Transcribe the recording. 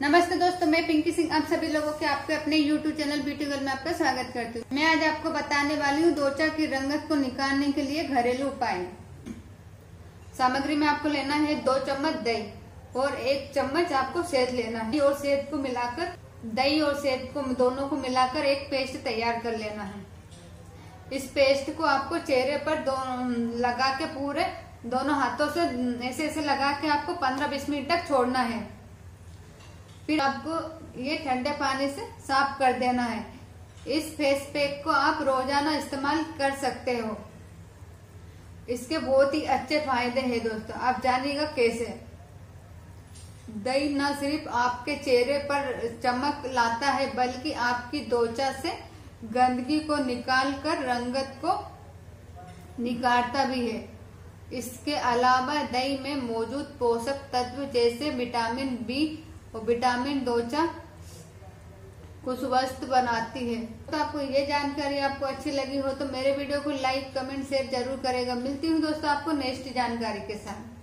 नमस्ते दोस्तों, मैं पिंकी सिंह। आप सभी लोगों के आपके अपने YouTube चैनल ब्यूटी गर्ल में आपका स्वागत करती हूँ। मैं आज आपको बताने वाली हूँ दोचा की रंगत को निकालने के लिए घरेलू उपाय। सामग्री में आपको लेना है दो चम्मच दही और एक चम्मच आपको सेद लेना है। और सेद को मिलाकर, दही और सेद को दोनों को मिलाकर एक पेस्ट तैयार कर लेना है। इस पेस्ट को आपको चेहरे पर दो, लगा के पूरे दोनों हाथों से, ऐसे ऐसे लगा के आपको 15-20 मिनट तक छोड़ना है। फिर आपको ये ठंडे पानी से साफ़ कर देना है। इस फेस पैक को आप रोज़ाना इस्तेमाल कर सकते हो। इसके बहुत ही अच्छे फ़ायदे हैं दोस्तों। आप जानिएगा कैसे? दही न सिर्फ़ आपके चेहरे पर चमक लाता है, बल्कि आपकी त्वचा से गंदगी को निकाल कर रंगत को निकालता भी है। इसके अलावा दही में मौजूद पोषक तत्व जैसे विटामिन बी और विटामिन दोचा को स्वस्थ बनाती है। तो आपको ये जानकारी आपको अच्छी लगी हो तो मेरे वीडियो को लाइक, कमेंट, शेयर ज़रूर करेगा। मिलती हूँ दोस्तों आपको नेक्स्ट जानकारी के साथ।